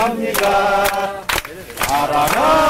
감사합니다. 사랑하는